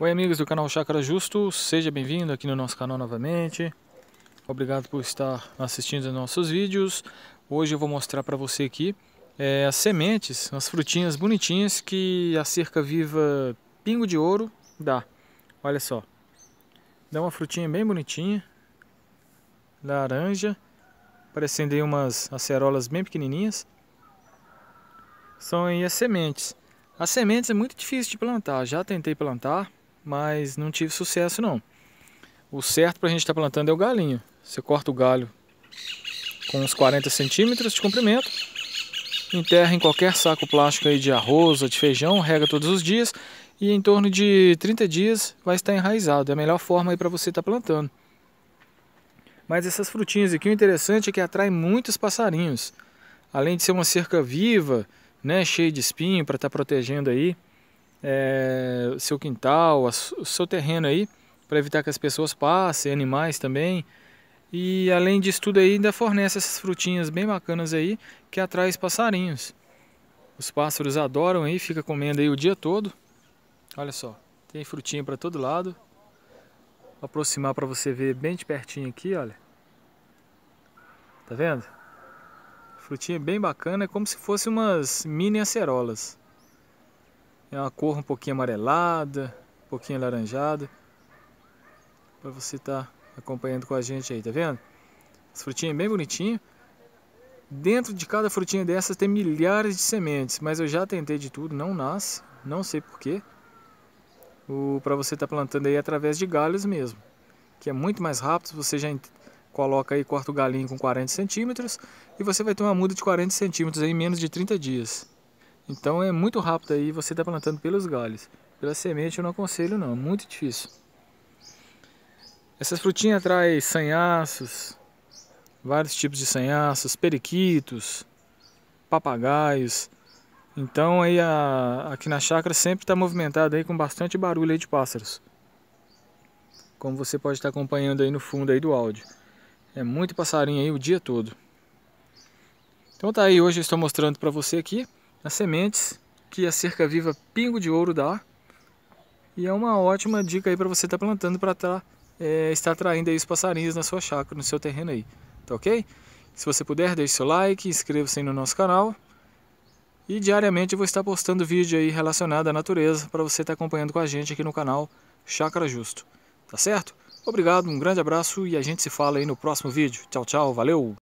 Oi amigos do canal Chácara Justo, seja bem-vindo aqui no nosso canal novamente. Obrigado por estar assistindo aos nossos vídeos. Hoje eu vou mostrar para você aqui é, as sementes, as frutinhas bonitinhas que a cerca viva Pingo de Ouro dá. Olha só, dá uma frutinha bem bonitinha, laranja, parecendo aí umas acerolas bem pequenininhas. São aí as sementes. As sementes é muito difícil de plantar, já tentei plantar, mas não tive sucesso não. O certo para a gente estar tá plantando é o galinho. Você corta o galho com uns 40 centímetros de comprimento, enterra em qualquer saco plástico aí de arroz ou de feijão, rega todos os dias e em torno de 30 dias vai estar enraizado. É a melhor forma aí para você estar tá plantando. Mas essas frutinhas aqui, o interessante é que atrai muitos passarinhos. Além de ser uma cerca viva, né, cheia de espinho para estar tá protegendo aí, é, seu quintal, o seu terreno aí, para evitar que as pessoas passem, animais também. E além disso tudo aí, ainda fornece essas frutinhas bem bacanas aí, que atrai os passarinhos. Os pássaros adoram aí, fica comendo aí o dia todo. Olha só, tem frutinha para todo lado. Vou aproximar para você ver bem de pertinho aqui, olha. Tá vendo? Frutinha bem bacana, é como se fosse umas mini acerolas. É uma cor um pouquinho amarelada, um pouquinho alaranjada. Para você estar tá acompanhando com a gente aí, tá vendo? As frutinhas bem bonitinhas. Dentro de cada frutinha dessas tem milhares de sementes, mas eu já tentei de tudo, não nasce, não sei porquê. Para você estar tá plantando aí através de galhos mesmo, que é muito mais rápido, você já coloca aí, corta o galinho com 40 centímetros e você vai ter uma muda de 40 centímetros em menos de 30 dias. Então é muito rápido aí você está plantando pelos galhos. Pela semente eu não aconselho não, muito difícil. Essas frutinhas atraem sanhaços, vários tipos de sanhaços, periquitos, papagaios. Então aí a, aqui na chácara sempre está movimentada aí com bastante barulho aí de pássaros. Como você pode estar acompanhando aí no fundo aí do áudio. É muito passarinho aí o dia todo. Então tá aí, hoje eu estou mostrando para você aqui as sementes que a cerca viva Pingo de Ouro dá. E é uma ótima dica aí para você estar tá plantando para tá, é, estar atraindo aí os passarinhos na sua chácara, no seu terreno aí. Tá ok? Se você puder, deixe seu like, inscreva-se no nosso canal. E diariamente eu vou estar postando vídeo aí relacionado à natureza para você estar tá acompanhando com a gente aqui no canal Chácara Justo. Tá certo? Obrigado, um grande abraço e a gente se fala aí no próximo vídeo. Tchau, tchau, valeu!